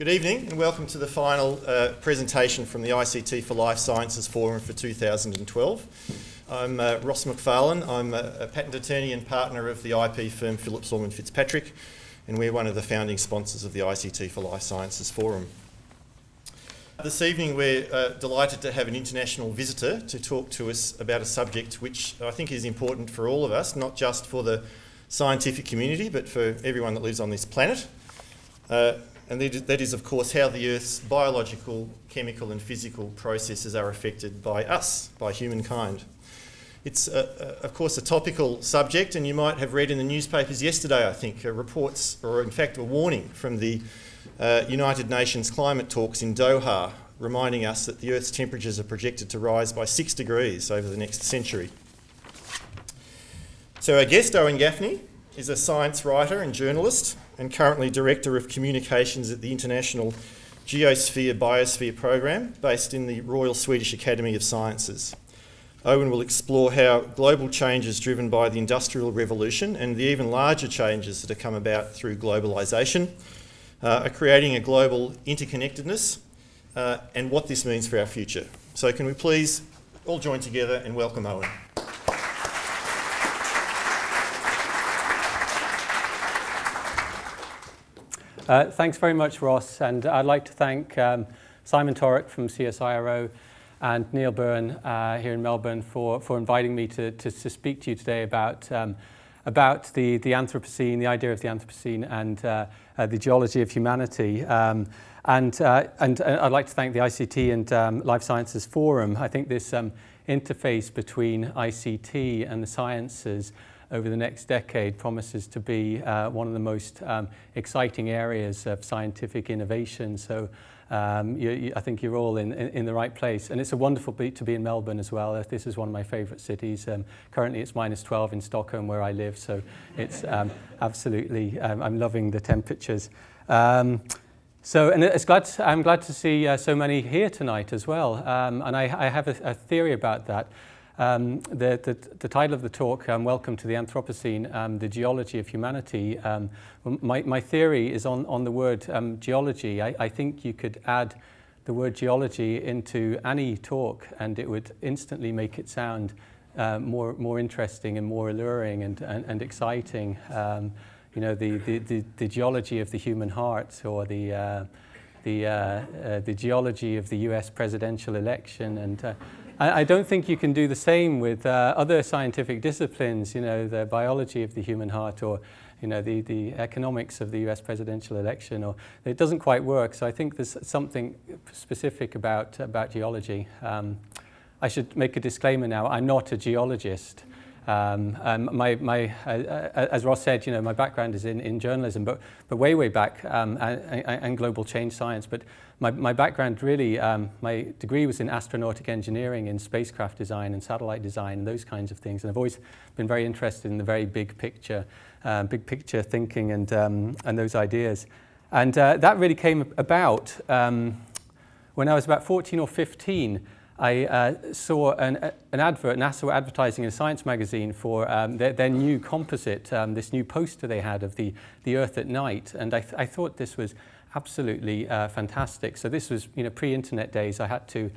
Good evening and welcome to the final uh, presentation from the ICT for Life Sciences Forum for 2012. I'm uh, Ross McFarlane. I'm a, a, patent attorney and partner of the IP firm Phillips Ormonde Fitzpatrick, and we're one of the founding sponsors of the ICT for Life Sciences Forum. This evening, we're uh, delighted to have an international visitor to talk to us about a subject which I think is important for all of us, not just for the scientific community, but for everyone that lives on this planet. And that is, of course, how the Earth's biological, chemical, and physical processes are affected by us, by humankind. It's, uh, uh, of course, a topical subject, and you might have read in the newspapers yesterday, I think, uh, reports, or in fact, a warning from the uh, United Nations climate talks in Doha, reminding us that the Earth's temperatures are projected to rise by six degrees over the next century. So, our guest, Owen Gaffney, is a science writer and journalist and currently Director of Communications at the International Geosphere Biosphere Program based in the Royal Swedish Academy of Sciences. Owen will explore how global changes driven by the Industrial Revolution and the even larger changes that have come about through globalisation uh, are creating a global interconnectedness uh, and what this means for our future. So, can we please all join together and welcome Owen? Uh, thanks very much, Ross. And I'd like to thank um, Simon Torok from CSIRO and Neil Byrne uh, here in Melbourne for, for inviting me to, to, to speak to you today about, um, about the, the Anthropocene, the idea of the Anthropocene, and uh, uh, the geology of humanity. Um, and, uh, and uh, I'd like to thank the ICT and um, Life Sciences Forum. I think this um, interface between ICT and the sciences over the next decade promises to be uh, one of the most um, exciting areas of scientific innovation. So um, you, you, I think you're all in, in, in, the right place. And it's a wonderful beat to be in Melbourne as well. This is one of my favourite cities. Um, currently it's minus 12 in Stockholm where I live, so it's um, absolutely, um, I'm loving the temperatures. Um, so, and it's glad to, I'm glad to see uh, so many here tonight as well. Um, and I, I have a, a theory about that. Um, the, the, the, title of the talk, um, Welcome to the Anthropocene, um, the Geology of Humanity. Um, my, my theory is on, on the word um, geology. I, I think you could add the word geology into any talk and it would instantly make it sound uh, more, more interesting and more alluring and, and, and exciting. Um, you know, the, the, the, geology of the human heart or the, uh, the, uh, uh, the geology of the US presidential election and uh, I, don't think you can do the same with uh, other scientific disciplines, you know, the biology of the human heart or, you know, the, the economics of the US presidential election, or it doesn't quite work. So I think there's something specific about, about geology. Um, I should make a disclaimer now. I'm not a geologist. Um, um, my, my, uh, uh, as Ross said, you know, my background is in, in journalism, but, but way, way back, um, and, and, global change science. But my, my background really, um, my degree was in astronautic engineering, in spacecraft design and satellite design, and those kinds of things. And I've always been very interested in the very big picture, uh, big picture thinking and, um, and those ideas. And uh, that really came about um, when I was about 14 or 15. I uh, saw an, an advert, NASA advertising in a science magazine for um, their, their new composite, um, this new poster they had of the, the Earth at night. And I, th I thought this was absolutely uh, fantastic. So this was you know, pre-internet days. I had to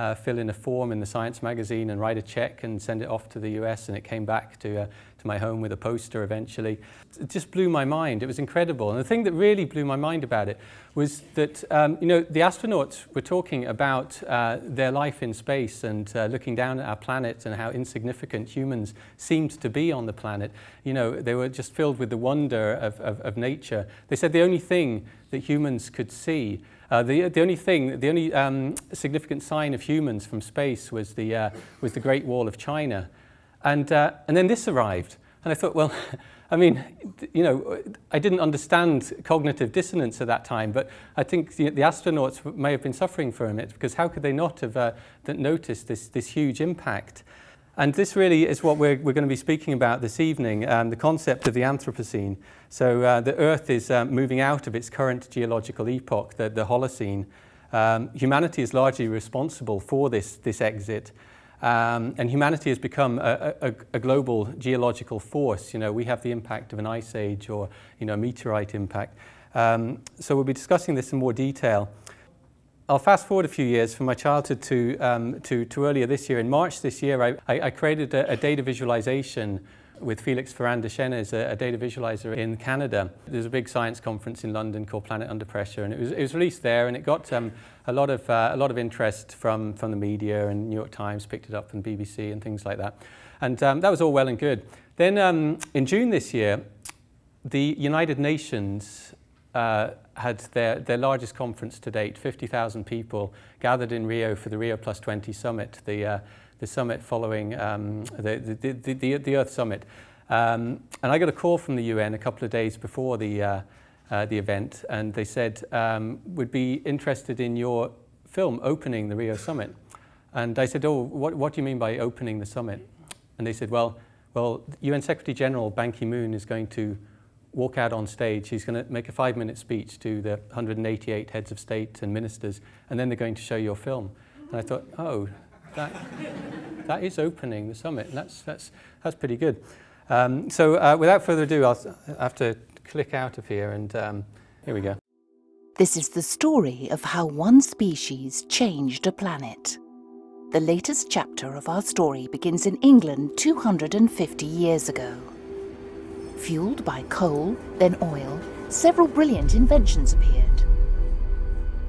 uh, fill in a form in the science magazine and write a check and send it off to the US and it came back to uh, to my home with a poster eventually. It just blew my mind. It was incredible. And the thing that really blew my mind about it was that, um, you know, the astronauts were talking about uh, their life in space and uh, looking down at our planet and how insignificant humans seemed to be on the planet. You know, they were just filled with the wonder of, of, of nature. They said the only thing that humans could see uh, the, the only thing, the only um, significant sign of humans from space was the, uh, was the Great Wall of China. And, uh, and then this arrived. And I thought, well, I mean, you know, I didn't understand cognitive dissonance at that time, but I think the, the astronauts may have been suffering from it because how could they not have uh, noticed this, this huge impact? And this really is what we're, we're going to be speaking about this evening, um, the concept of the Anthropocene. So uh, the Earth is uh, moving out of its current geological epoch, the, the Holocene. Um, humanity is largely responsible for this, this exit. Um, and humanity has become a, a, a, global geological force. You know, we have the impact of an ice age or, you know, a meteorite impact. Um, so we'll be discussing this in more detail. I'll fast forward a few years from my childhood to, um, to, to earlier this year. In March this year, I, I, I created a, a, data visualization with Felix Pharand Deschênes, a, a data visualizer in Canada. There's a big science conference in London called Planet Under Pressure, and it was, it was released there, and it got um, a, lot of, uh, a lot of interest from, from the media, and New York Times picked it up from BBC and things like that. And um, that was all well and good. Then um, in June this year, the United Nations uh, had their, their largest conference to date, 50,000 people gathered in Rio for the Rio Plus 20 summit, the, uh, the summit following um, the, the, the, the, the Earth Summit. Um, and I got a call from the UN a couple of days before the, uh, uh, the event, and they said, um, would be interested in your film opening the Rio Summit. And I said, oh, what, what do you mean by opening the summit? And they said, well, well, UN Secretary General Ban Ki-moon is going to walk out on stage. He's going to make a five-minute speech to the 188 heads of state and ministers, and then they're going to show your film. And I thought, oh, that, that is opening the summit. That's, that's, that's pretty good. Um, so uh, without further ado, I'll have to click out of here, and um, here we go. This is the story of how one species changed a planet. The latest chapter of our story begins in England 250 years ago. Fueled by coal, then oil, several brilliant inventions appeared.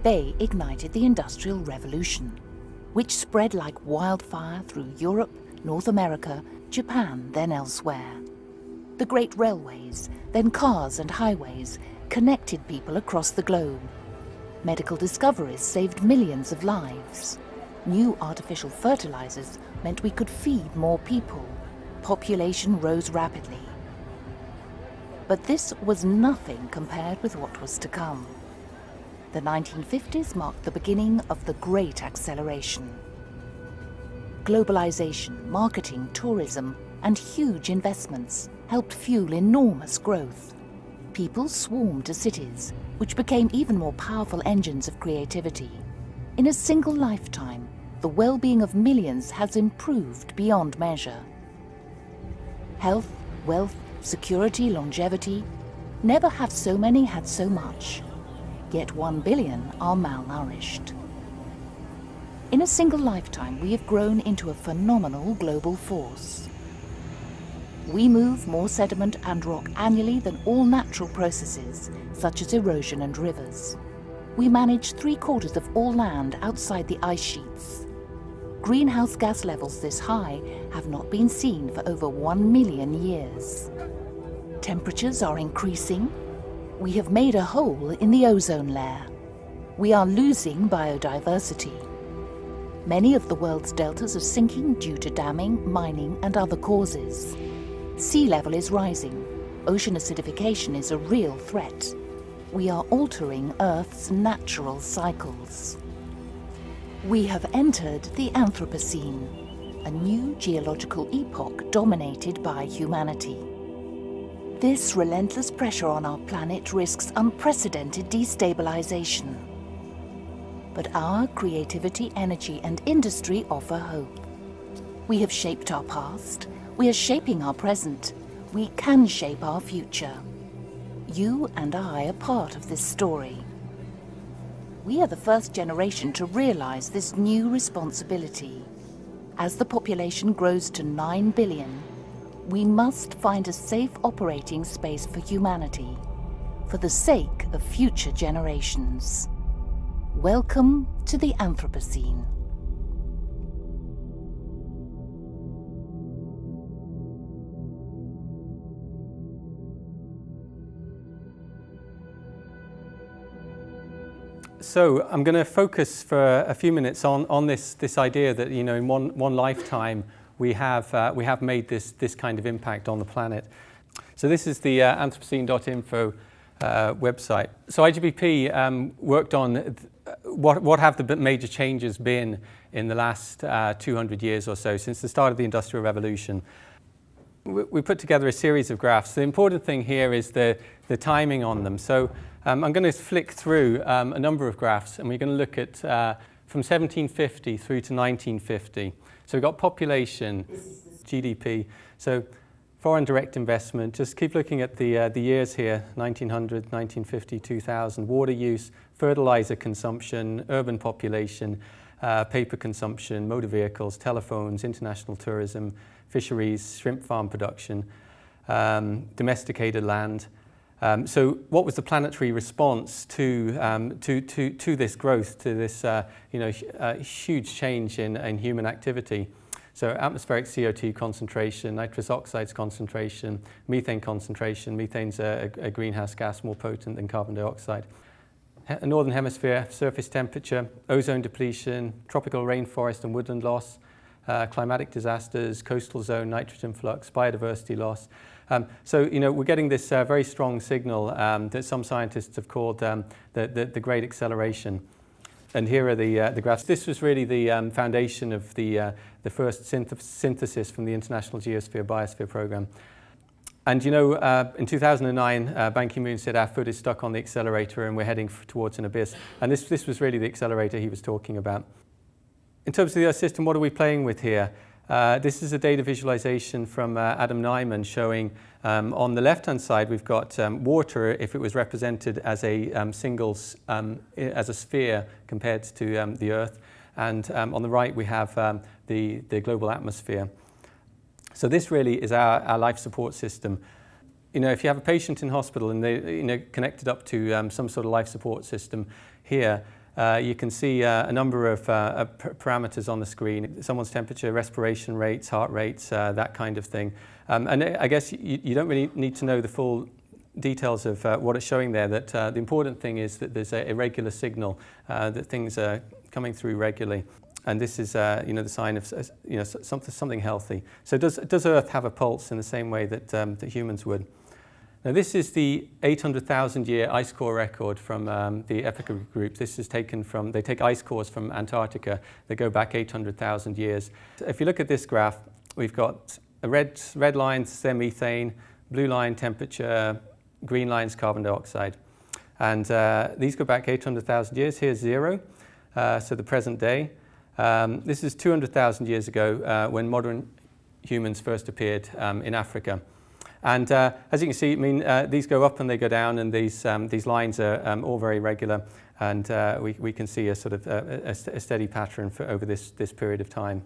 They ignited the Industrial Revolution, which spread like wildfire through Europe, North America, Japan, then elsewhere. The great railways, then cars and highways, connected people across the globe. Medical discoveries saved millions of lives. New artificial fertilizers meant we could feed more people. Population rose rapidly. But this was nothing compared with what was to come. The 1950s marked the beginning of the Great Acceleration. Globalization, marketing, tourism, and huge investments helped fuel enormous growth. People swarmed to cities, which became even more powerful engines of creativity. In a single lifetime, the well-being of millions has improved beyond measure. Health, wealth, security, longevity. Never have so many had so much. Yet one billion are malnourished. In a single lifetime, we have grown into a phenomenal global force. We move more sediment and rock annually than all natural processes, such as erosion and rivers. We manage three quarters of all land outside the ice sheets. Greenhouse gas levels this high have not been seen for over one million years. Temperatures are increasing. We have made a hole in the ozone layer. We are losing biodiversity. Many of the world's deltas are sinking due to damming, mining and other causes. Sea level is rising. Ocean acidification is a real threat. We are altering Earth's natural cycles. We have entered the Anthropocene, a new geological epoch dominated by humanity. This relentless pressure on our planet risks unprecedented destabilization. But our creativity, energy and industry offer hope. We have shaped our past, we are shaping our present, we can shape our future. You and I are part of this story. We are the first generation to realize this new responsibility. As the population grows to 9 billion, we must find a safe operating space for humanity, for the sake of future generations. Welcome to the Anthropocene. So I'm going to focus for a few minutes on, on this, this idea that, you know, in one, one lifetime, we have, uh, we have made this, this kind of impact on the planet. So this is the uh, Anthropocene.info uh, website. So IGBP um, worked on what, what have the major changes been in the last uh, 200 years or so, since the start of the Industrial Revolution. We, we put together a series of graphs. The important thing here is the, the timing on them. So um, I'm going to flick through um, a number of graphs, and we're going to look at uh, from 1750 through to 1950. So we've got population, GDP. So foreign direct investment, just keep looking at the, uh, the years here 1900, 1950, 2000. Water use, fertilizer consumption, urban population, uh, paper consumption, motor vehicles, telephones, international tourism, fisheries, shrimp farm production, um, domesticated land. Um, so what was the planetary response to, um, to, to, to this growth, to this uh, you know, uh, huge change in, in human activity? So atmospheric CO2 concentration, nitrous oxides concentration, methane concentration. Methane's a, a greenhouse gas more potent than carbon dioxide. He Northern Hemisphere surface temperature, ozone depletion, tropical rainforest and woodland loss, uh, climatic disasters, coastal zone nitrogen flux, biodiversity loss, um, so, you know, we're getting this uh, very strong signal um, that some scientists have called um, the, the, the, great acceleration. And here are the, uh, the graphs. This was really the um, foundation of the, uh, the first synth synthesis from the International Geosphere Biosphere Program. And you know, uh, in 2009, uh, Ban Ki-moon said our foot is stuck on the accelerator and we're heading towards an abyss. And this, this was really the accelerator he was talking about. In terms of the Earth system, what are we playing with here? Uh, this is a data visualization from uh, Adam Nieman showing um, on the left-hand side we've got um, water if it was represented as a um, single, um, as a sphere compared to um, the Earth. And um, on the right we have the, the global atmosphere. So this really is our, our life support system. You know, if you have a patient in hospital and they you know, connected up to some sort of life support system here, uh, you can see uh, a number of uh, parameters on the screen, someone's temperature, respiration rates, heart rates, uh, that kind of thing. Um, and I guess you, you, don't really need to know the full details of uh, what it's showing there, that uh, the important thing is that there's a, a regular signal, that things are coming through regularly. And this is, you know, the sign of, you know, something, something healthy. So does, does Earth have a pulse in the same way that, um, that humans would? Now this is the 800,000 year ice core record from um, the Epica group. This is taken from, they take ice cores from Antarctica. They go back 800,000 years. If you look at this graph, we've got a red, red line, methane, blue line temperature, green line's carbon dioxide. And uh, these go back 800,000 years. Here's zero, uh, so the present day. Um, this is 200,000 years ago uh, when modern humans first appeared um, in Africa. And uh, as you can see, I mean, uh, these go up and they go down, and these, um, these lines are um, all very regular, and uh, we, we can see a sort of uh, a, a steady pattern for over this, this period of time.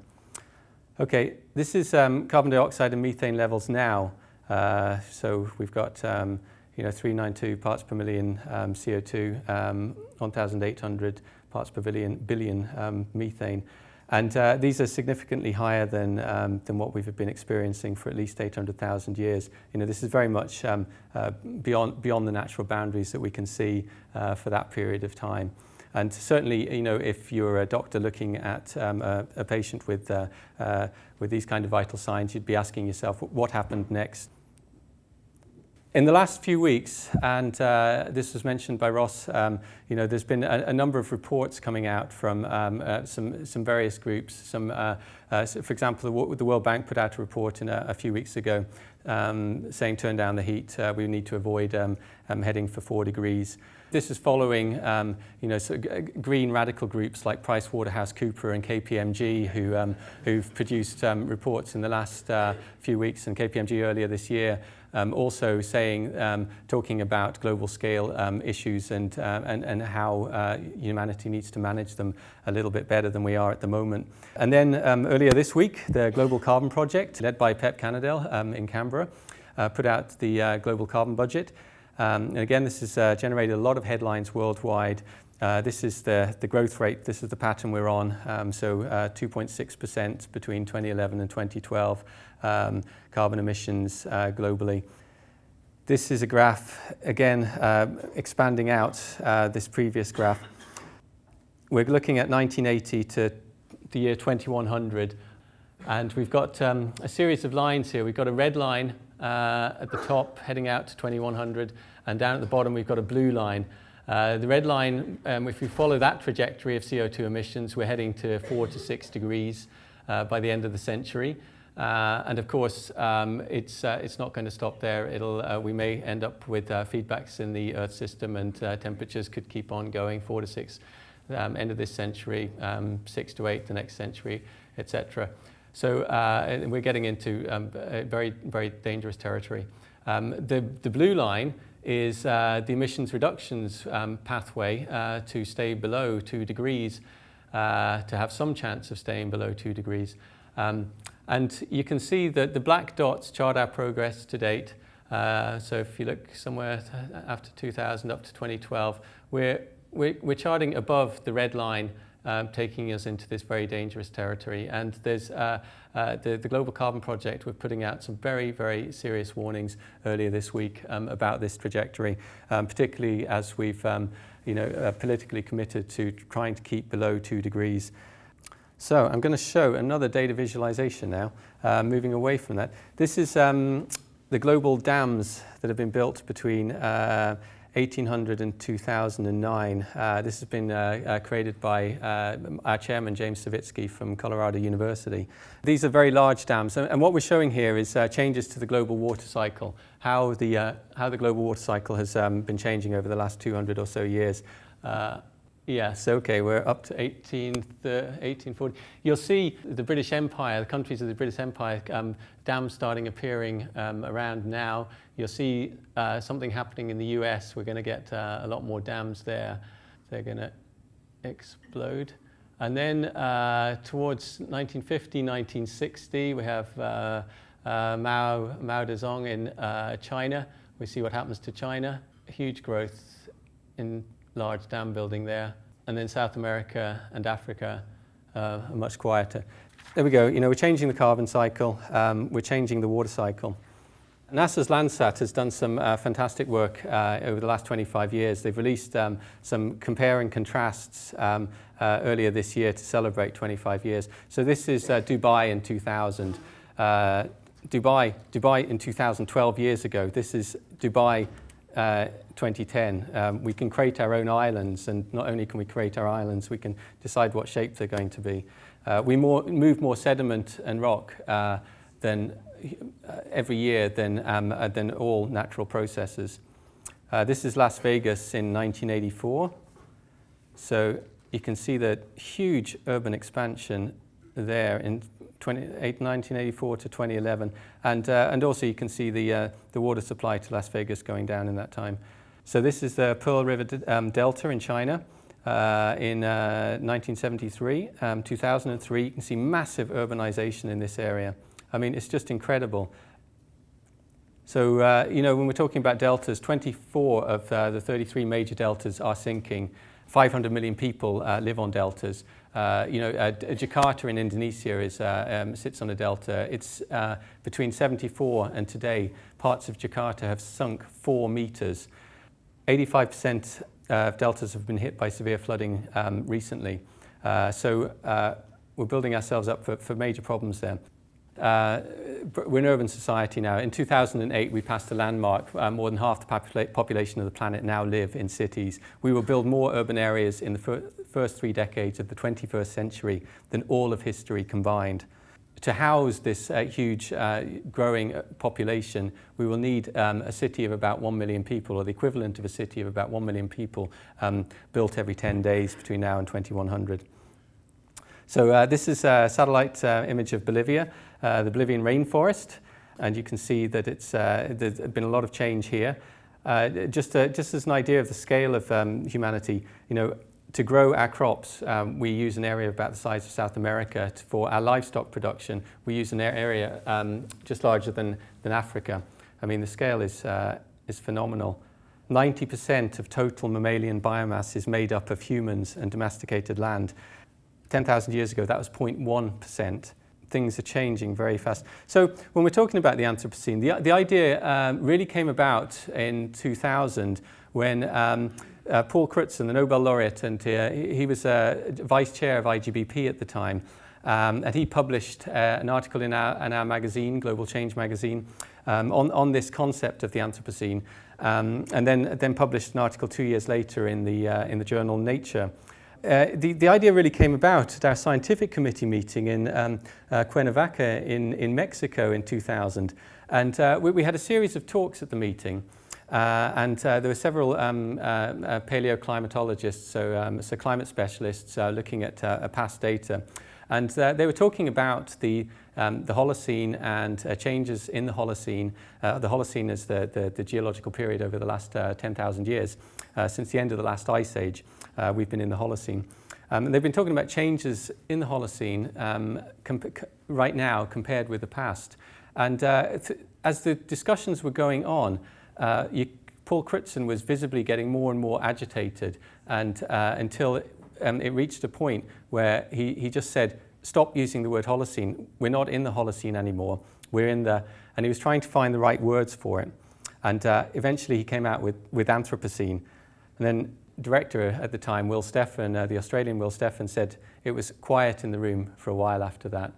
Okay, this is um, carbon dioxide and methane levels now. Uh, so we've got um, you know, 392 parts per million um, CO2, um, 1,800 parts per billion, billion methane. And uh, these are significantly higher than, um, than what we've been experiencing for at least 800,000 years. You know, this is very much um, uh, beyond, beyond the natural boundaries that we can see uh, for that period of time. And certainly, you know, if you're a doctor looking at um, a, a, patient with, uh, uh, with these kind of vital signs, you'd be asking yourself, what happened next? In the last few weeks, and uh, this was mentioned by Ross, um, you know, there's been a, a, number of reports coming out from um, uh, some, some various groups. Some, uh, uh for example, the, the, World Bank put out a report in a, a few weeks ago um, saying turn down the heat. Uh, we need to avoid um, um, heading for four degrees. This is following, um, you know, so green radical groups like Price Waterhouse PricewaterhouseCooper and KPMG, who, who've produced reports in the last uh, few weeks, and KPMG earlier this year, um, also saying, um, talking about global scale um, issues and, uh, and, and how uh, humanity needs to manage them a little bit better than we are at the moment. And then um, earlier this week, the Global Carbon Project, led by Pep Canadell um, in Canberra, uh, put out the uh, Global Carbon Budget. Um, and again, this has uh, generated a lot of headlines worldwide. Uh, this is the, the growth rate. This is the pattern we're on. Um, so 2.6% uh, between 2011 and 2012 um, carbon emissions uh, globally. This is a graph, again, uh, expanding out uh, this previous graph. We're looking at 1980 to the year 2100, and we've got um, a series of lines here. We've got a red line uh, at the top heading out to 2100, and down at the bottom we've got a blue line. Uh, the red line, um, if we follow that trajectory of CO2 emissions, we're heading to four to six degrees uh, by the end of the century. Uh, and of course, um, it's, uh, it's not going to stop there. It'll, uh, we may end up with uh, feedbacks in the Earth system and uh, temperatures could keep on going, four to six, um, end of this century, um, six to eight the next century, etc. So uh, we're getting into um, very, very dangerous territory. Um, the, the blue line is uh, the emissions reductions um, pathway uh, to stay below two degrees, uh, to have some chance of staying below two degrees. Um, and you can see that the black dots chart our progress to date. Uh, so if you look somewhere after 2000 up to 2012, we're, we're, we're charting above the red line um, taking us into this very dangerous territory. And there's uh, uh, the, the Global Carbon Project, we're putting out some very, very serious warnings earlier this week um, about this trajectory, um, particularly as we've um, you know, uh, politically committed to trying to keep below two degrees. So I'm going to show another data visualization now, uh, moving away from that. This is um, the global dams that have been built between uh, 1800 and 2009. Uh, this has been uh, uh, created by uh, our chairman, James Syvitski from Colorado University. These are very large dams, and, what we're showing here is uh, changes to the global water cycle, how the, uh, how the global water cycle has um, been changing over the last 200 or so years. Yes, okay, we're up to 18, 1840. You'll see the British Empire, the countries of the British Empire, um, dams starting appearing um, around now. You'll see uh, something happening in the US. We're going to get uh, a lot more dams there. They're going to explode. And then uh, towards 1950, 1960, we have uh, uh, Mao, Mao Zedong in uh, China. We see what happens to China. Huge growth in large dam building there. And then South America and Africa uh, are much quieter. There we go. You know, we're changing the carbon cycle. Um, we're changing the water cycle. NASA's Landsat has done some uh, fantastic work uh, over the last 25 years. They've released um, some compare and contrasts um, uh, earlier this year to celebrate 25 years. So this is uh, Dubai in 2000. Uh, Dubai, Dubai in 2012 years ago. This is Dubai uh, 2010. Um, we can create our own islands, and not only can we create our islands, we can decide what shape they're going to be. Uh, we more, move more sediment and rock uh, than uh, every year than, um, uh, than all natural processes. This is Las Vegas in 1984. So you can see the huge urban expansion there in 1984 to 2011. And, uh, and also you can see the, uh, the water supply to Las Vegas going down in that time. So this is the Pearl River um, Delta in China. Uh, in 1973, uh, um, 2003, you can see massive urbanization in this area. I mean, it's just incredible. So, uh, you know, when we're talking about deltas, 24 of uh, the 33 major deltas are sinking. 500 million people uh, live on deltas. Uh, you know, uh, Jakarta in Indonesia is, uh, um, sits on a delta. It's uh, between 74 and today, parts of Jakarta have sunk four meters. 85% of deltas have been hit by severe flooding um, recently. Uh, so uh, we're building ourselves up for, for major problems there. Uh, we're an urban society now. In 2008, we passed a landmark. Uh, more than half the popula population of the planet now live in cities. We will build more urban areas in the first three decades of the 21st century than all of history combined. To house this uh, huge uh, growing uh, population, we will need um, a city of about 1 million people, or the equivalent of a city of about 1 million people, um, built every 10 days between now and 2100. So uh, this is a satellite uh, image of Bolivia, uh, the Bolivian rainforest, and you can see that it's, uh, there's been a lot of change here. Uh, just, just as an idea of the scale of um, humanity, you know, to grow our crops, um, we use an area about the size of South America. To, for our livestock production, we use an area um, just larger than, than Africa. I mean, the scale is, uh, is phenomenal. 90% of total mammalian biomass is made up of humans and domesticated land. 10,000 years ago, that was 0.1%. Things are changing very fast. So when we're talking about the Anthropocene, the, the idea um, really came about in 2000 when um, uh, Paul Crutzen, the Nobel laureate, and uh, he was uh, vice chair of IGBP at the time, um, and he published uh, an article in our, in our magazine, Global Change magazine, um, on, on this concept of the Anthropocene, um, and then, then published an article two years later in the, uh, in the journal Nature. Uh, the, the idea really came about at our scientific committee meeting in um, uh, Cuernavaca in, in Mexico in 2000. And uh, we, we had a series of talks at the meeting. Uh, and uh, there were several um, uh, uh, paleoclimatologists, so, um, so climate specialists, uh, looking at uh, past data. And they were talking about the, um, the Holocene and changes in the Holocene. The Holocene is the, the, the, geological period over the last uh, 10,000 years. Since the end of the last ice age, we've been in the Holocene. Um, and they've been talking about changes in the Holocene um, right now compared with the past. And as the discussions were going on, you, Paul Crutzen was visibly getting more and more agitated and, until um, it reached a point where he, he just said, stop using the word Holocene. We're not in the Holocene anymore. We're in the, and he was trying to find the right words for it. And uh, eventually he came out with, with Anthropocene. And then director at the time, Will Steffen, uh, the Australian Will Steffen, said it was quiet in the room for a while after that.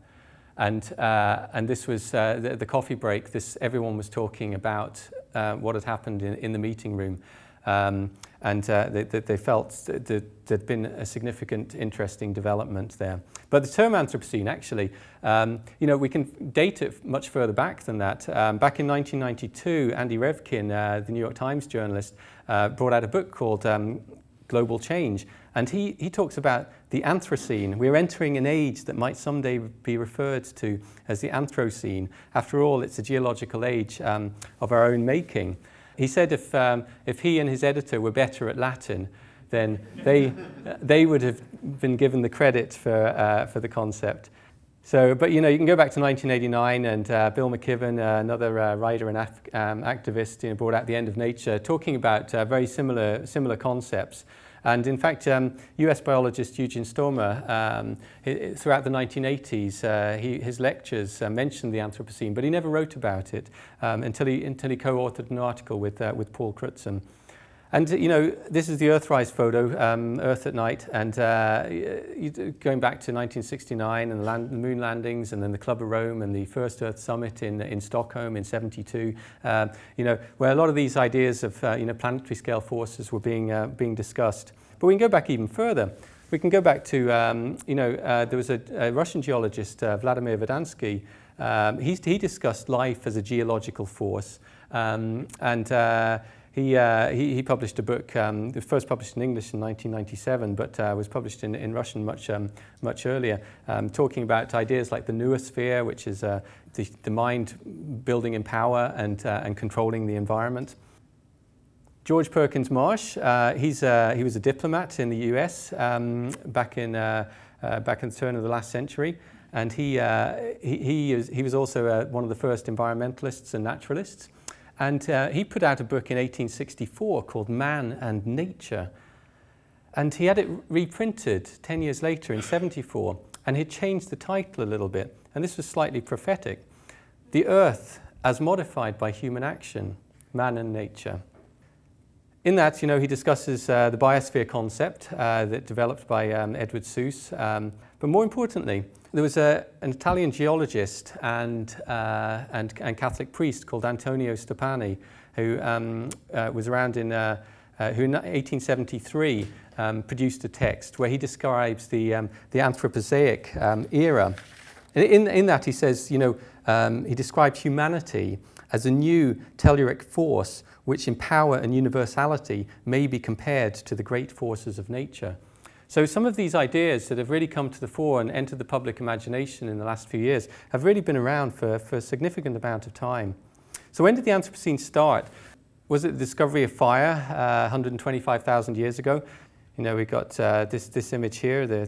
And, uh, and this was uh, the, the, coffee break. This, everyone was talking about uh, what had happened in, in the meeting room. Um, and uh, they, they, felt that there'd been a significant, interesting development there. But the term Anthropocene, actually, um, you know, we can date it much further back than that. Um, back in 1992, Andy Revkin, uh, the New York Times journalist, uh, brought out a book called um, Global Change, and he, he talks about the Anthropocene. We're entering an age that might someday be referred to as the Anthropocene. After all, it's a geological age um, of our own making. He said if, um, if he and his editor were better at Latin, then they, they would have been given the credit for, uh, for the concept. So, but you know, you can go back to 1989 and uh, Bill McKibben, uh, another uh, writer and um, activist, you know, brought out The End of Nature, talking about uh, very similar, similar concepts. And in fact, um, US biologist Eugene Stoermer, um, throughout the 1980s, uh, he, his lectures uh, mentioned the Anthropocene, but he never wrote about it um, until he, until he co-authored an article with, uh, with Paul Crutzen. And, you know, this is the Earthrise photo, um, Earth at night, and uh, going back to 1969 and the, land, the, moon landings and then the Club of Rome and the first Earth Summit in, in Stockholm in 72, uh, you know, where a lot of these ideas of, uh, you know, planetary scale forces were being, uh, being discussed. But we can go back even further. We can go back to, um, you know, uh, there was a, a Russian geologist, uh, Vladimir Vernadsky. Um, he discussed life as a geological force. Um, and uh, he, uh, he, he, published a book, um, was first published in English in 1997, but uh, was published in, in Russian much, um, much earlier, um, talking about ideas like the noosphere, which is uh, the, the mind building in power and, uh, and controlling the environment. George Perkins Marsh, uh, he's, uh, he was a diplomat in the US um, back, in, back in the turn of the last century. And he, he, he, was, he was also one of the first environmentalists and naturalists. And he put out a book in 1864 called Man and Nature. And he had it reprinted 10 years later in 74. And he changed the title a little bit. And this was slightly prophetic. The Earth as modified by human action, man and nature. In that, you know, he discusses uh, the biosphere concept uh, that developed by um, Edward Suess. Um, but more importantly, there was a, an Italian geologist and, uh, and, and, Catholic priest called Antonio Stoppani, who um, uh, was around in, uh, uh, who in 1873 um, produced a text where he describes the, um, the Anthropocene um, era. In, in that, he says, you know, um, he described humanity as a new telluric force which in power and universality may be compared to the great forces of nature. So some of these ideas that have really come to the fore and entered the public imagination in the last few years have really been around for, for a significant amount of time. So when did the Anthropocene start? Was it the discovery of fire uh, 125,000 years ago? You know, we got uh, this, this image here, the,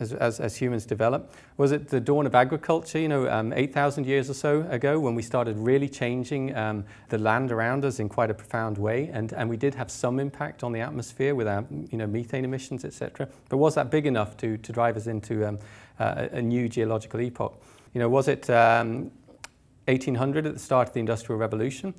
as, as, as, humans develop. Was it the dawn of agriculture, you know, um, 8,000 years or so ago when we started really changing um, the land around us in quite a profound way? And, and we did have some impact on the atmosphere with our, you know, methane emissions, etc. But was that big enough to, to drive us into um, uh, a new geological epoch? You know, was it 1800 um, at the start of the Industrial Revolution?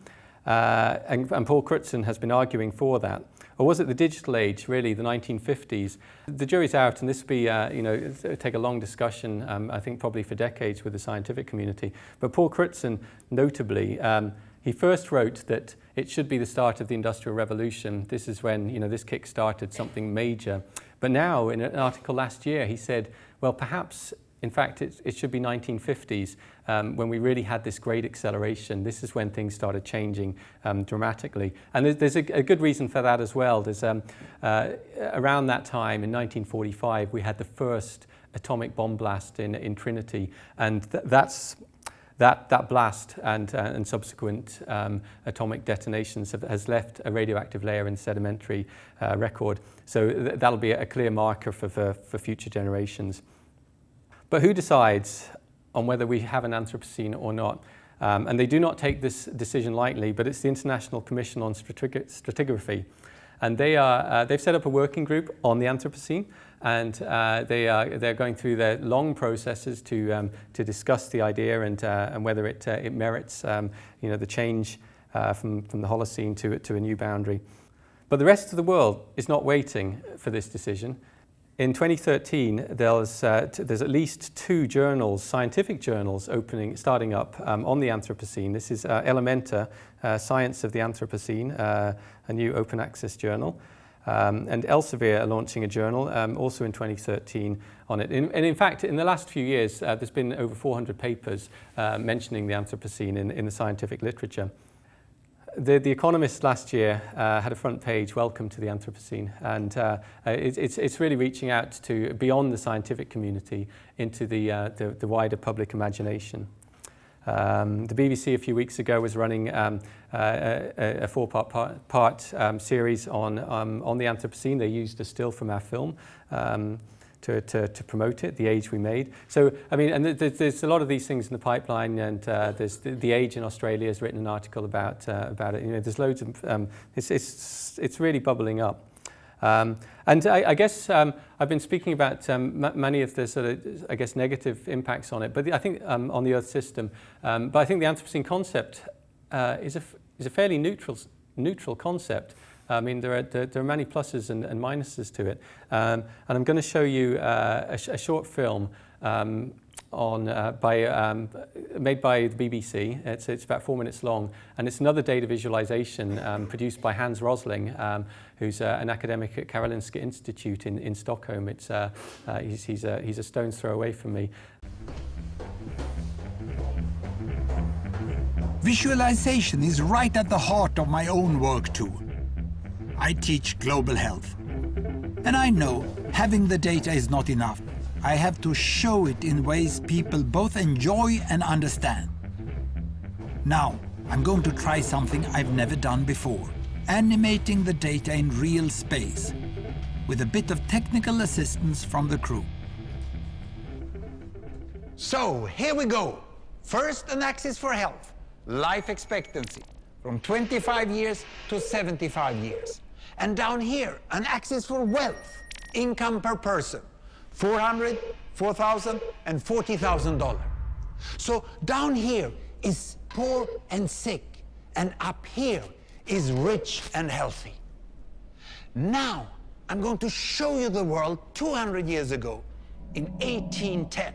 Uh, and, and Paul Crutzen has been arguing for that. Or was it the digital age, really, the 1950s? The jury's out, and this will be, uh, you know, take a long discussion, um, I think probably for decades with the scientific community. But Paul Crutzen, notably, um, he first wrote that it should be the start of the Industrial Revolution. This is when, you know, this kick-started something major. But now, in an article last year, he said, well, perhaps in fact, it, it should be 1950s um, when we really had this great acceleration. This is when things started changing um, dramatically. And there's, there's a, a, good reason for that as well. There's, um, uh, around that time, in 1945, we had the first atomic bomb blast in, in Trinity. And th that's that, that blast and, uh, and subsequent um, atomic detonations have, has left a radioactive layer in sedimentary uh, record. So th that'll be a clear marker for, for, for future generations. But who decides on whether we have an Anthropocene or not? Um, and they do not take this decision lightly, but it's the International Commission on Stratigraphy. And they are, uh, they've set up a working group on the Anthropocene, and uh, they are, they're going through their long processes to, um, to discuss the idea and, uh, and whether it, uh, it merits um, you know, the change uh, from, from the Holocene to, to a new boundary. But the rest of the world is not waiting for this decision. In 2013, there's, uh, there's at least two journals, scientific journals, opening, starting up um, on the Anthropocene. This is uh, Elementa, uh, Science of the Anthropocene, uh, a new open access journal. Um, and Elsevier are launching a journal, um, also in 2013, on it. In, and in fact, in the last few years, uh, there's been over 400 papers uh, mentioning the Anthropocene in, in the scientific literature. The, the Economist last year uh, had a front page, Welcome to the Anthropocene, and uh, it, it's, it's really reaching out to beyond the scientific community into the, uh, the, the wider public imagination. Um, the BBC a few weeks ago was running um, uh, a, a four-part part, part um, series on, um, on the Anthropocene. They used a still from our film. Um, to, to, to promote it, the age we made. So, I mean, and there's, there's a lot of these things in the pipeline, and uh, there's the, the, Age in Australia has written an article about, uh, about it. You know, there's loads of, um, it's, it's, it's really bubbling up. Um, and I, I guess um, I've been speaking about um, many of the sort of, I guess, negative impacts on it, but the, I think um, on the Earth system. Um, but I think the Anthropocene concept uh, is, a, is a fairly neutral, neutral concept. I mean, there are, there, there are many pluses and, and minuses to it. Um, and I'm going to show you uh, a, sh a, short film um, on, uh, by, um, made by the BBC. It's, it's about four minutes long. And it's another data visualization um, produced by Hans Rosling, um, who's uh, an academic at Karolinska Institute in, in Stockholm. It's, uh, uh, he's, he's, a, he's a stone's throw away from me. Visualization is right at the heart of my own work too. I teach global health. And I know having the data is not enough. I have to show it in ways people both enjoy and understand. Now, I'm going to try something I've never done before. Animating the data in real space, with a bit of technical assistance from the crew. So, here we go. First, an axis for health, life expectancy, from 25 years to 75 years. And down here, an axis for wealth, income per person, 400, 4,000, and $40,000. So down here is poor and sick, and up here is rich and healthy. Now, I'm going to show you the world 200 years ago, in 1810.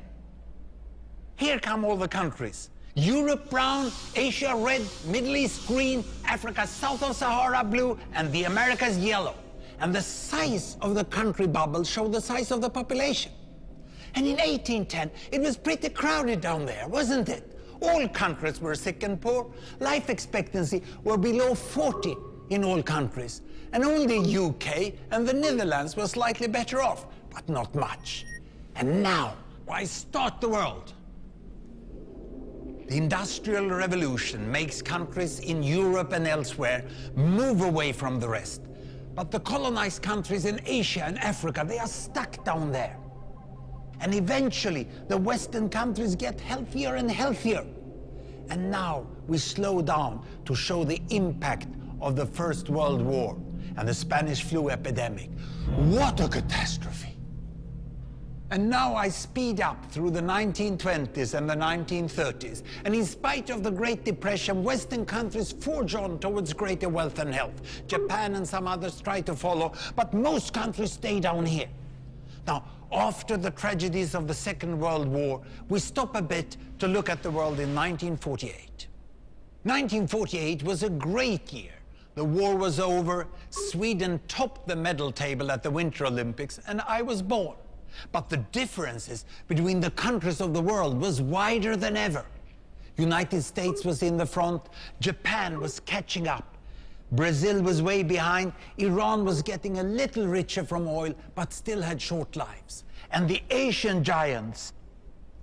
Here come all the countries. Europe brown, Asia red, Middle East green, Africa south of Sahara blue, and the Americas yellow. And the size of the country bubbles show the size of the population. And in 1810, it was pretty crowded down there, wasn't it? All countries were sick and poor. Life expectancy were below 40 in all countries. And only UK and the Netherlands were slightly better off, but not much. And now, why start the world? The Industrial Revolution makes countries in Europe and elsewhere move away from the rest. But the colonized countries in Asia and Africa, they are stuck down there. And eventually, the Western countries get healthier and healthier. And now we slow down to show the impact of the First World War and the Spanish flu epidemic. What a catastrophe! And now I speed up through the 1920s and the 1930s. And in spite of the Great Depression, Western countries forge on towards greater wealth and health. Japan and some others try to follow, but most countries stay down here. Now, after the tragedies of the Second World War, we stop a bit to look at the world in 1948. 1948 was a great year. The war was over, Sweden topped the medal table at the Winter Olympics, and I was born. But the differences between the countries of the world was wider than ever. United States was in the front, Japan was catching up. Brazil was way behind. Iran was getting a little richer from oil, but still had short lives. And the Asian giants,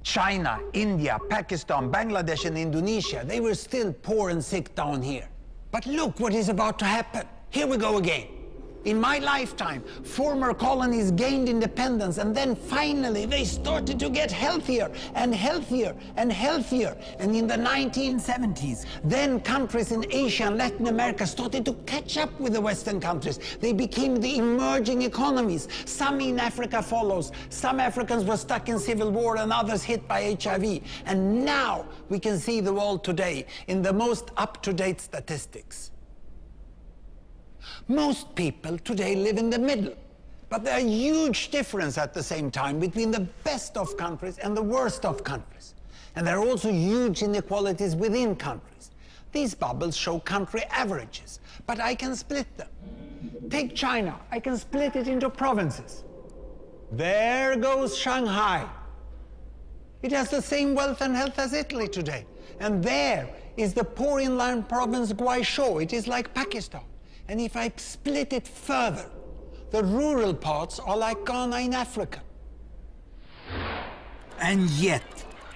China, India, Pakistan, Bangladesh, and Indonesia, they were still poor and sick down here. But look what is about to happen. Here we go again. In my lifetime, former colonies gained independence and then finally they started to get healthier and healthier and healthier. And in the 1970s, then countries in Asia and Latin America started to catch up with the Western countries. They became the emerging economies. Some in Africa follows. Some Africans were stuck in civil war and others hit by HIV. And now we can see the world today in the most up-to-date statistics. Most people today live in the middle. But there are huge differences at the same time between the best of countries and the worst of countries. And there are also huge inequalities within countries. These bubbles show country averages, but I can split them. Take China, I can split it into provinces. There goes Shanghai. It has the same wealth and health as Italy today. And there is the poor inland province Guizhou. It is like Pakistan. And if I split it further, the rural parts are like Ghana in Africa. And yet,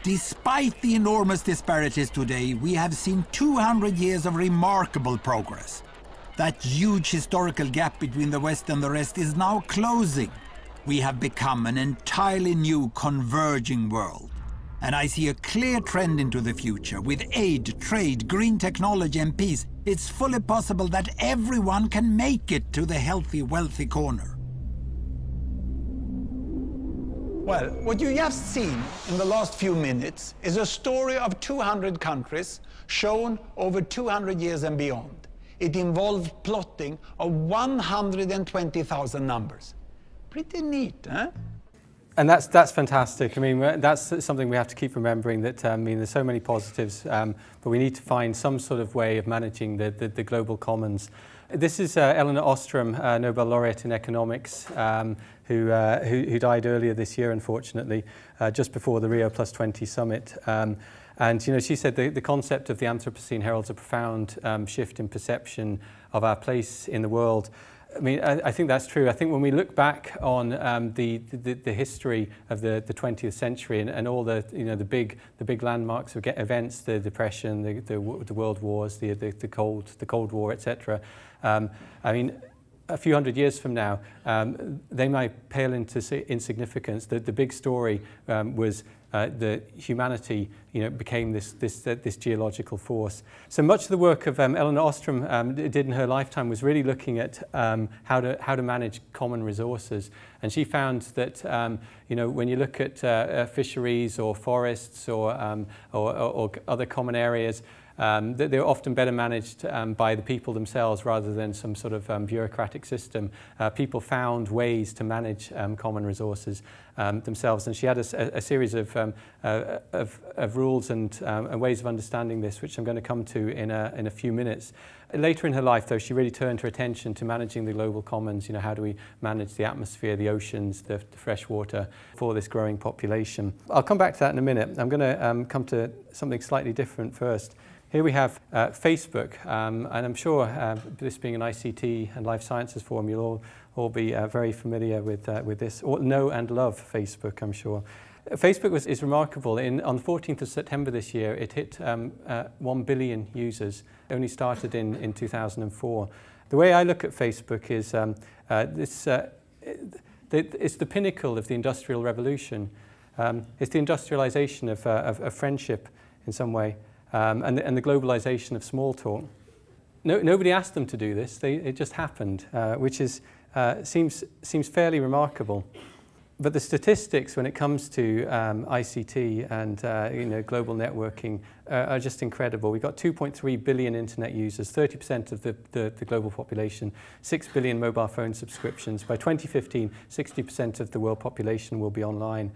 despite the enormous disparities today, we have seen 200 years of remarkable progress. That huge historical gap between the West and the rest is now closing. We have become an entirely new converging world. And I see a clear trend into the future. With aid, trade, green technology and peace, it's fully possible that everyone can make it to the healthy, wealthy corner. Well, what you have seen in the last few minutes is a story of 200 countries shown over 200 years and beyond. It involved plotting of 120,000 numbers. Pretty neat, huh? And that's that's fantastic. I mean, that's something we have to keep remembering. That um, I mean, there's so many positives, um, but we need to find some sort of way of managing the the, the global commons. This is uh, Elinor Ostrom, uh, Nobel laureate in economics, um, who, uh, who, who died earlier this year, unfortunately, uh, just before the Rio Plus 20 summit. Um, and you know, she said the, the concept of the Anthropocene heralds a profound um, shift in perception of our place in the world. I mean, I, I think that's true. I think when we look back on um, the, the, the history of the, the 20th century and, and all the, you know, the, big, the big landmarks of events, the Depression, the, the, the World Wars, the, the, the, Cold, the Cold War, etc., um, I mean, a few hundred years from now, um, they might pale into insignificance. The, the big story um, was uh, that humanity you know, became this, this, uh, this geological force. So much of the work of um, Elinor Ostrom um, did in her lifetime was really looking at um, how, to, how to manage common resources. And she found that um, you know, when you look at uh, uh, fisheries or forests or, um, or, or, or other common areas, um, they're often better managed um, by the people themselves rather than some sort of um, bureaucratic system. Uh, people found ways to manage um, common resources um, themselves, and she had a, a series of, um, uh, of, of rules and, um, and ways of understanding this, which I'm going to come to in a, in a few minutes. Later in her life, though, she really turned her attention to managing the global commons. You know, how do we manage the atmosphere, the oceans, the, the fresh water for this growing population? I'll come back to that in a minute. I'm going to um, come to something slightly different first. Here we have uh, Facebook, um, and I'm sure uh, this being an ICT and life sciences forum, you'll all, all be uh, very familiar with, uh, with this, or know and love Facebook, I'm sure. Facebook was, is remarkable. In, on the 14th of September this year, it hit um, uh, 1 billion users. It only started in, in 2004. The way I look at Facebook is um, uh, this, it's the pinnacle of the Industrial Revolution. Um, it's the industrialization of, of, of friendship in some way um, and, and the globalization of small talk. No, nobody asked them to do this, they, it just happened, uh, which is, uh, seems, seems fairly remarkable. But the statistics when it comes to um, ICT and uh, you know, global networking uh, are just incredible. We've got 2.3 billion internet users, 30% of the, the, the global population, 6 billion mobile phone subscriptions. By 2015, 60% of the world population will be online.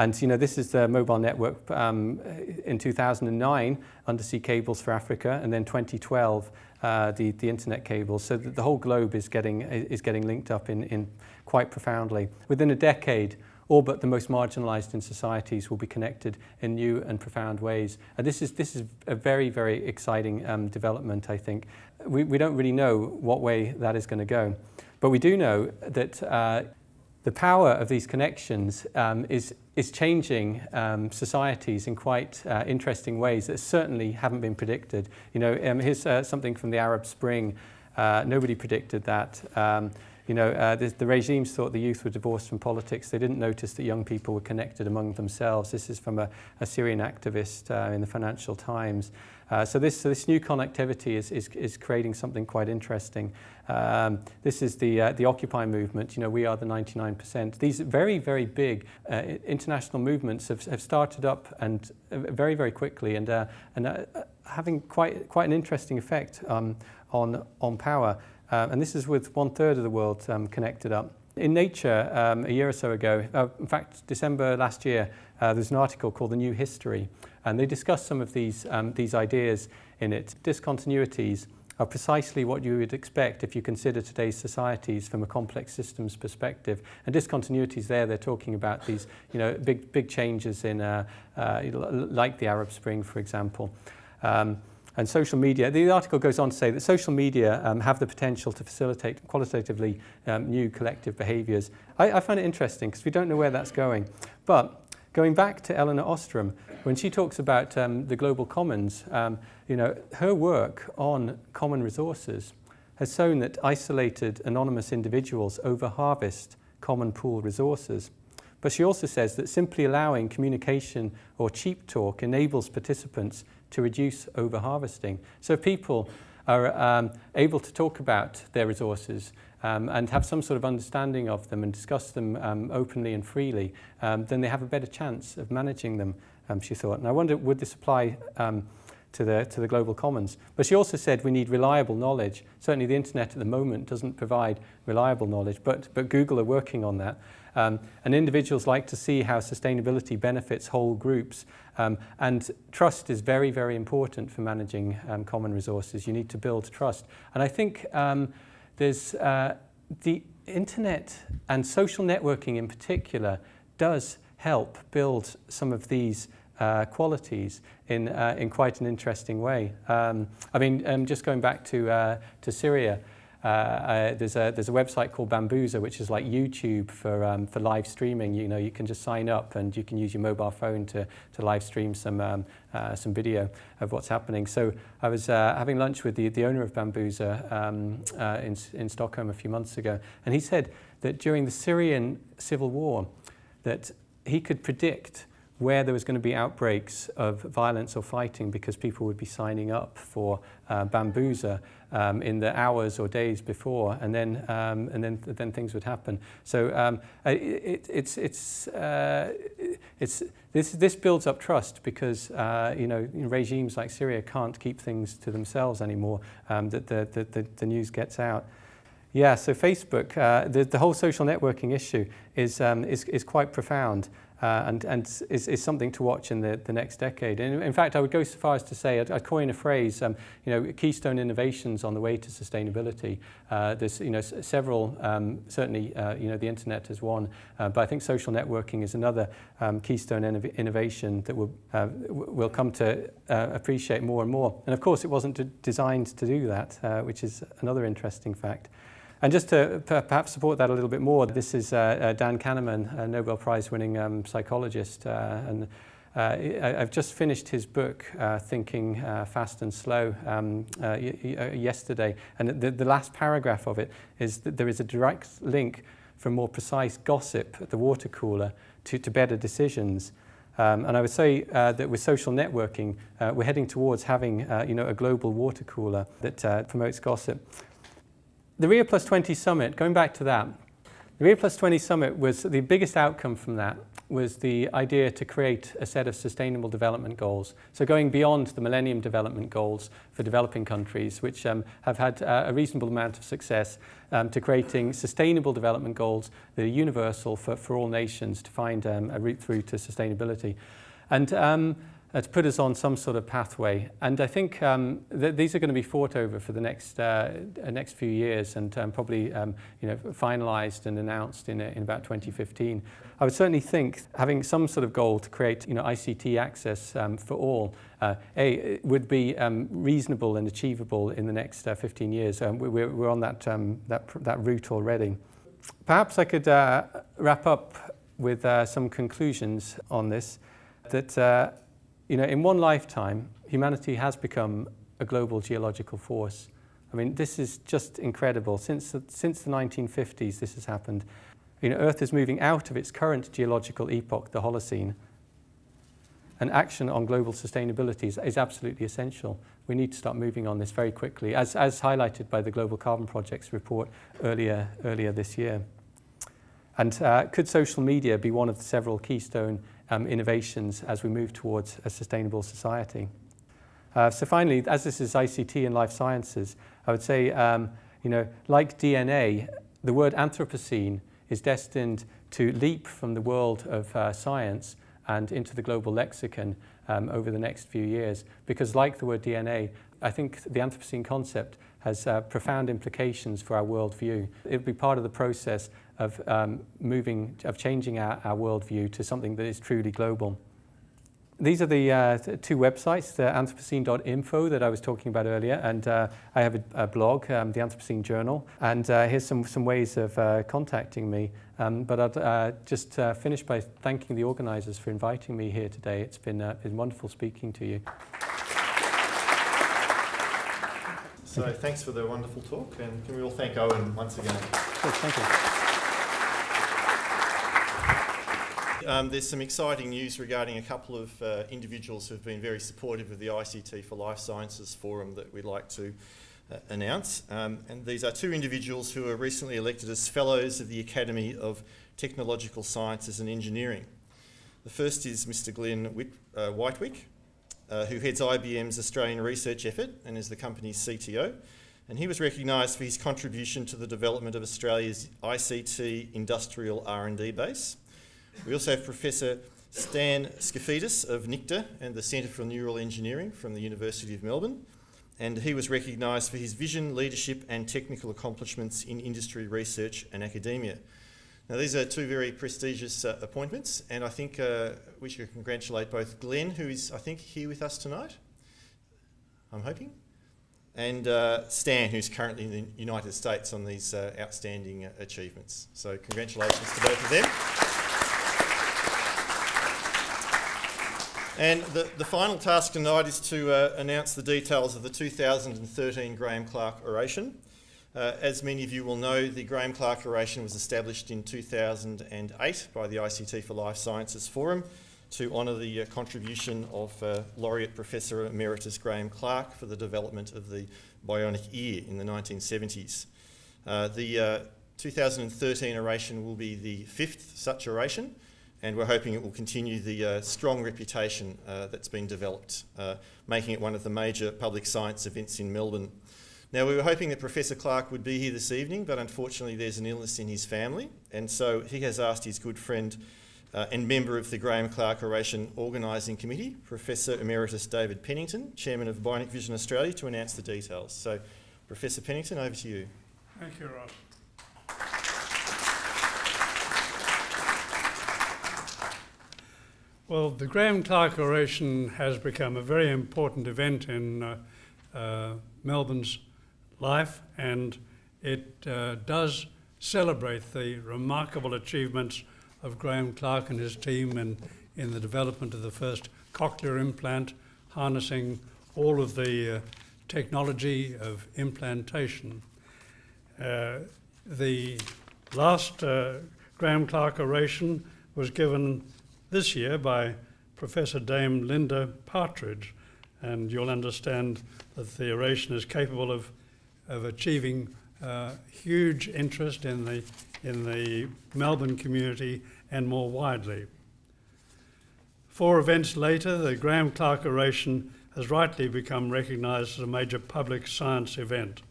And you know, this is the mobile network um, in 2009, undersea cables for Africa, and then 2012, uh, the, the internet cables. So the, the whole globe is getting, is getting linked up in, in quite profoundly. Within a decade, all but the most marginalized in societies will be connected in new and profound ways. And this is, this is a very, very exciting um, development, I think. We, we don't really know what way that is going to go. But we do know that uh, the power of these connections um, is, is changing um, societies in quite uh, interesting ways that certainly haven't been predicted. You know, um, here's uh, something from the Arab Spring. Uh, nobody predicted that. Um, you know, uh, the, the, regimes thought the youth were divorced from politics. They didn't notice that young people were connected among themselves. This is from a, a Syrian activist uh, in the Financial Times. Uh, so, this, so this new connectivity is, is, is creating something quite interesting. Um, this is the, uh, the Occupy movement. You know, we are the 99%. These very, very big uh, international movements have, have started up and uh, very, very quickly and, uh, and uh, having quite, quite an interesting effect um, on, on power. Uh, and this is with one third of the world um, connected up. In Nature, um, a year or so ago, uh, in fact, December last year, uh, there's an article called The New History, and they discuss some of these, um, these ideas in it. Discontinuities are precisely what you would expect if you consider today's societies from a complex systems perspective. And discontinuities there, they're talking about these you know, big, big changes in, uh, uh, like the Arab Spring, for example. Um, and social media, the article goes on to say that social media um, have the potential to facilitate qualitatively um, new collective behaviours. I, I find it interesting because we don't know where that's going. But going back to Elinor Ostrom, when she talks about um, the global commons, um, you know, her work on common resources has shown that isolated anonymous individuals over-harvest common pool resources. But she also says that simply allowing communication or cheap talk enables participants to reduce overharvesting. So people are um, able to talk about their resources um, and have some sort of understanding of them and discuss them um, openly and freely, um, then they have a better chance of managing them, um, she thought. And I wonder, would this apply um, to the, to the global commons? But she also said we need reliable knowledge. Certainly the internet at the moment doesn't provide reliable knowledge, but, but Google are working on that. Um, and individuals like to see how sustainability benefits whole groups. Um, and trust is very, very important for managing um, common resources. You need to build trust. And I think um, there's uh, the internet and social networking in particular does help build some of these uh, qualities in, uh, in quite an interesting way. Um, I mean, um, just going back to, uh, to Syria, uh, uh, there's, a, there's a website called Bambuser, which is like YouTube for, um, for live streaming. You know, you can just sign up and you can use your mobile phone to, to live stream some, um, uh, some video of what's happening. So I was uh, having lunch with the, the owner of Bambuser um, uh, in, in Stockholm a few months ago, and he said that during the Syrian civil war, that he could predict where there was going to be outbreaks of violence or fighting because people would be signing up for uh, Bambuser um, in the hours or days before, and then um, and then then things would happen. So um, it, it's it's uh, it's this this builds up trust because uh, you know regimes like Syria can't keep things to themselves anymore. Um, that the, the, the the news gets out. Yeah, so Facebook, uh, the, the whole social networking issue is, um, is, is quite profound uh, and, and is, is something to watch in the, the next decade. And in fact, I would go so far as to say, I'd, I'd coin a phrase, um, you know, keystone innovations on the way to sustainability. Uh, there's, you know, several, um, certainly, uh, you know, the internet is one, uh, but I think social networking is another um, keystone innov innovation that will, uh, will come to uh, appreciate more and more. And of course, it wasn't designed to do that, uh, which is another interesting fact. And just to perhaps support that a little bit more, this is uh, uh, Dan Kahneman, a Nobel Prize winning um, psychologist. Uh, and I've just finished his book, Thinking Fast and Slow, um, yesterday. And the, the last paragraph of it is that there is a direct link from more precise gossip at the water cooler to, to better decisions. Um, and I would say uh, that with social networking, uh, we're heading towards having uh, you know, a global water cooler that promotes gossip the Rio Plus 20 summit, going back to that, the Rio Plus 20 summit was the biggest outcome from that was the idea to create a set of sustainable development goals. So going beyond the Millennium Development Goals for developing countries, which um, have had uh, a reasonable amount of success, um, to creating sustainable development goals that are universal for, for all nations to find um, a route through to sustainability. And um, uh, to put us on some sort of pathway. And I think um, th these are going to be fought over for the next uh, next few years and um, probably um, you know finalised and announced in, in about 2015. I would certainly think having some sort of goal to create you know ICT access um, for all uh, a would be um, reasonable and achievable in the next uh, 15 years. Um, we're, we're on that that that route already. Perhaps I could uh, wrap up with uh, some conclusions on this. That uh, you know, in one lifetime, humanity has become a global geological force. I mean, this is just incredible. Since the, since the 1950s, this has happened. You know, Earth is moving out of its current geological epoch, the Holocene, and action on global sustainability is, is, absolutely essential. We need to start moving on this very quickly, as, as highlighted by the Global Carbon Project's report earlier, earlier this year. And uh, could social media be one of the several keystone um, innovations as we move towards a sustainable society. Uh, so finally, as this is ICT and life sciences, I would say, um, you know, like DNA, the word Anthropocene is destined to leap from the world of uh, science and into the global lexicon um, over the next few years. Because like the word DNA, I think the Anthropocene concept has uh, profound implications for our worldview. It would be part of the process of um, moving, of changing our, our worldview to something that is truly global. These are the uh, two websites, the Anthropocene.info that I was talking about earlier, and uh, I have a, a blog, um, the Anthropocene Journal, and uh, here's some, some ways of uh, contacting me. Um, but I'd uh, just uh, finish by thanking the organisers for inviting me here today. It's been, been wonderful speaking to you. So thanks for the wonderful talk, and can we all thank Owen once again? Good, thank you. Um, there's some exciting news regarding a couple of uh, individuals who have been very supportive of the ICT for Life Sciences Forum that we'd like to uh, announce. Um, and these are two individuals who were recently elected as Fellows of the Academy of Technological Sciences and Engineering. The first is Mr Glenn Whit uh, Wightwick, uh, who heads IBM's Australian research effort and is the company's CTO. And he was recognised for his contribution to the development of Australia's ICT industrial R&D base we also have Professor Stan Skafidas of NICTA and the Centre for Neural Engineering from the University of Melbourne. And he was recognised for his vision, leadership, and technical accomplishments in industry research and academia. Now, these are two very prestigious uh, appointments, and I think uh, we should congratulate both Glenn, who is, I think, here with us tonight, I'm hoping, and uh, Stan, who's currently in the United States on these uh, outstanding uh, achievements. So, congratulations to both of them. And the, the final task tonight is to uh, announce the details of the 2013 Graeme Clark Oration. Uh, as many of you will know, the Graeme Clark Oration was established in 2008 by the ICT for Life Sciences Forum to honour the uh, contribution of uh, Laureate Professor Emeritus Graeme Clark for the development of the bionic ear in the 1970s. Uh, the uh, 2013 oration will be the fifth such oration, and we're hoping it will continue the uh, strong reputation uh, that's been developed, uh, making it one of the major public science events in Melbourne. Now, we were hoping that Professor Clark would be here this evening, but unfortunately, there's an illness in his family, and so he has asked his good friend uh, and member of the Graeme Clark Oration Organising Committee, Professor Emeritus David Pennington, Chairman of Bionic Vision Australia, to announce the details. So, Professor Pennington, over to you. Thank you, Ross. Well, the Graeme Clark Oration has become a very important event in uh, uh, Melbourne's life, and it uh, does celebrate the remarkable achievements of Graeme Clark and his team in, in the development of the first cochlear implant, harnessing all of the uh, technology of implantation. Uh, the last uh, Graeme Clark Oration was given this year by Professor Dame Linda Partridge, and you'll understand that the oration is capable of, of achieving uh, huge interest in the, in the Melbourne community and more widely. Four events later, the Graeme Clark oration has rightly become recognised as a major public science event.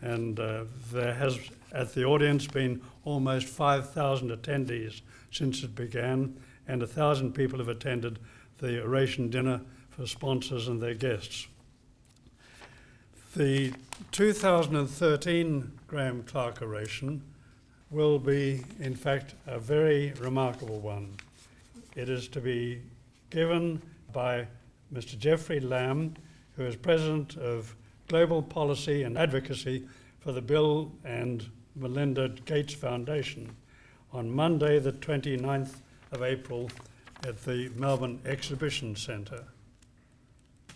And uh, there has, at the audience, been almost 5,000 attendees since it began, and a thousand people have attended the oration dinner for sponsors and their guests. The 2013 Graeme Clark oration will be, in fact, a very remarkable one. It is to be given by Mr. Geoffrey Lamb, who is President of Global Policy and Advocacy for the Bill and Melinda Gates Foundation on Monday, the 29th of April, at the Melbourne Exhibition Centre.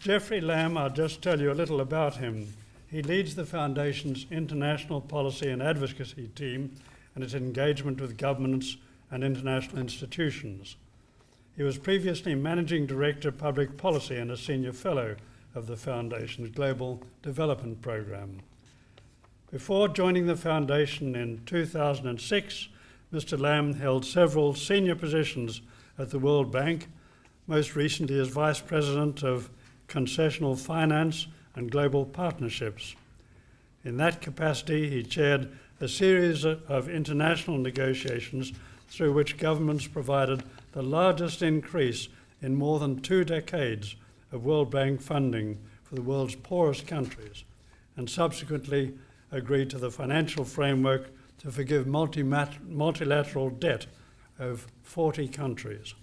Geoffrey Lamb, I'll just tell you a little about him. He leads the Foundation's international policy and advocacy team and its engagement with governments and international institutions. He was previously Managing Director of Public Policy and a Senior Fellow of the Foundation's Global Development Programme. Before joining the Foundation in 2006, Mr. Lamb held several senior positions at the World Bank, most recently as Vice President of Concessional Finance and Global Partnerships. In that capacity, he chaired a series of international negotiations through which governments provided the largest increase in more than two decades of World Bank funding for the world's poorest countries, and subsequently agreed to the financial framework to forgive multilateral debt of 40 countries.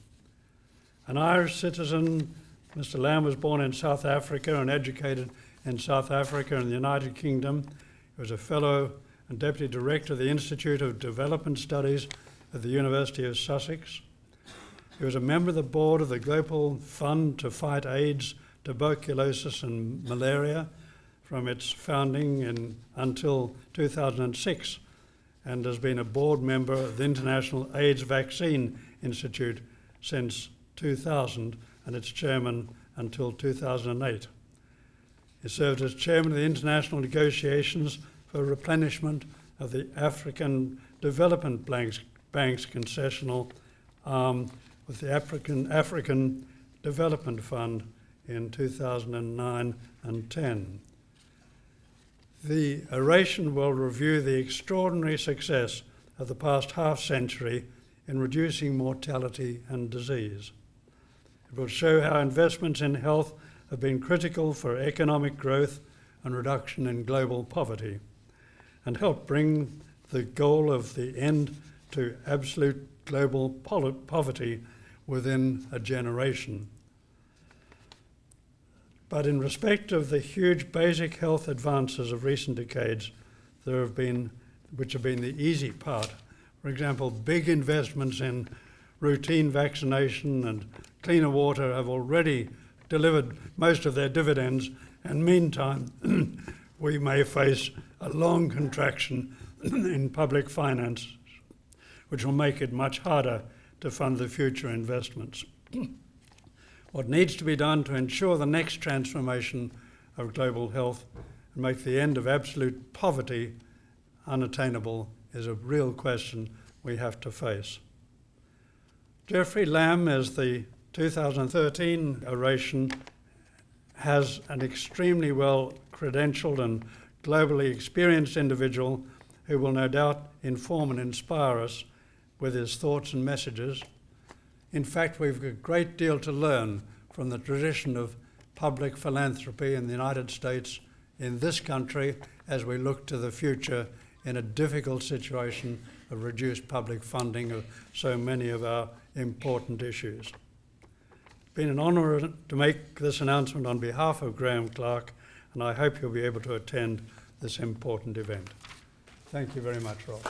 An Irish citizen, Mr. Lamb was born in South Africa and educated in South Africa and the United Kingdom. He was a fellow and deputy director of the Institute of Development Studies at the University of Sussex. He was a member of the board of the Global Fund to Fight AIDS, Tuberculosis, and Malaria from its founding in, until 2006 and has been a board member of the International AIDS Vaccine Institute since 2000 and its chairman until 2008. He served as chairman of the international negotiations for replenishment of the African Development Bank's, Bank's concessional arm with the African, African Development Fund in 2009 and 10. The oration will review the extraordinary success of the past half century in reducing mortality and disease. It will show how investments in health have been critical for economic growth and reduction in global poverty, and help bring the goal of the end to absolute global poverty within a generation. But in respect of the huge basic health advances of recent decades, there have been, which have been the easy part, for example, big investments in routine vaccination and cleaner water have already delivered most of their dividends, and meantime, we may face a long contraction in public finance, which will make it much harder to fund the future investments. what needs to be done to ensure the next transformation of global health and make the end of absolute poverty unattainable is a real question we have to face. Geoffrey Lamb, as the 2013 oration, has an extremely well credentialed and globally experienced individual who will no doubt inform and inspire us with his thoughts and messages. In fact, we've a great deal to learn from the tradition of public philanthropy in the United States in this country as we look to the future in a difficult situation of reduced public funding of so many of our important issues. It's been an honour to make this announcement on behalf of Graeme Clark, and I hope you'll be able to attend this important event. Thank you very much, Rob.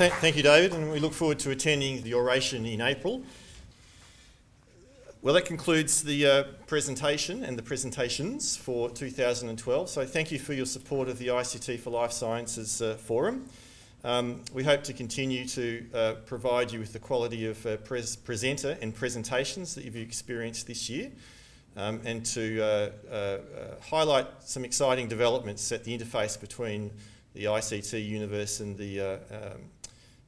Th thank you, David, and we look forward to attending the oration in April. Well, that concludes the uh, presentation and the presentations for 2012. So thank you for your support of the ICT for Life Sciences uh, Forum. Um, we hope to continue to uh, provide you with the quality of uh, pres presenter and presentations that you've experienced this year um, and to uh, uh, highlight some exciting developments at the interface between the ICT universe and the, um,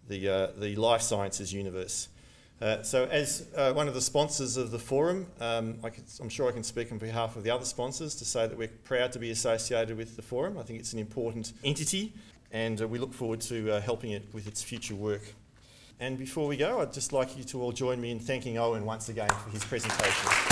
the, the life sciences universe. Uh, so as uh, one of the sponsors of the forum, um, I am sure I can speak on behalf of the other sponsors to say that we're proud to be associated with the forum. I think it's an important entity and uh, we look forward to uh, helping it with its future work. And before we go, I'd just like you to all join me in thanking Owen once again for his presentation.